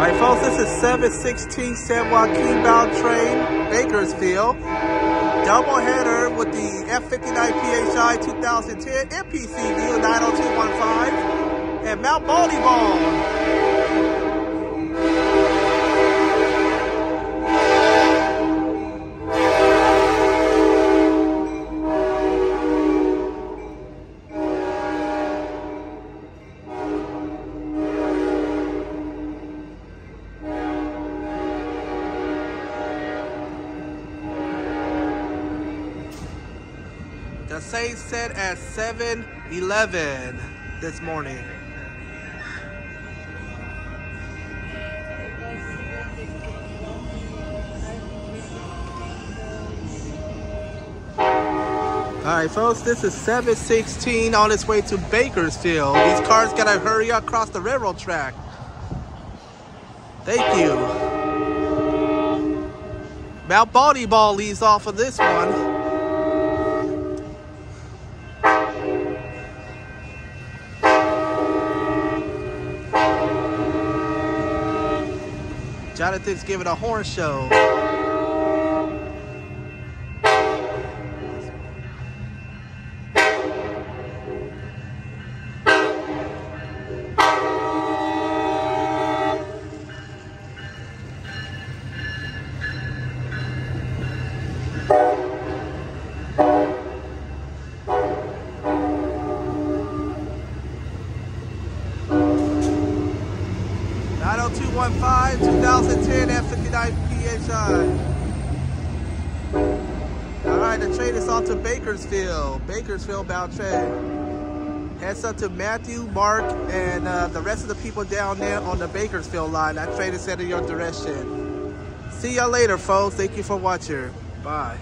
right, folks, this is 716 San Joaquin bound train, Bakersfield. Doubleheader with the F59 PHI 2010 NPCU 90215 and Mount Baldy The Saints set at 7-Eleven this morning. Alright folks, this is 716 on its way to Bakersfield. These cars gotta hurry across the railroad track. Thank you. Mount Baldy Ball leaves off of this one. Jonathan's giving a horn show. 90215, 2010 F59 PHI. Alright, the train is on to Bakersfield. Bakersfield bound train. Heads up to Matthew, Mark, and uh, the rest of the people down there on the Bakersfield line. That train is headed your direction. See y'all later, folks. Thank you for watching. Bye.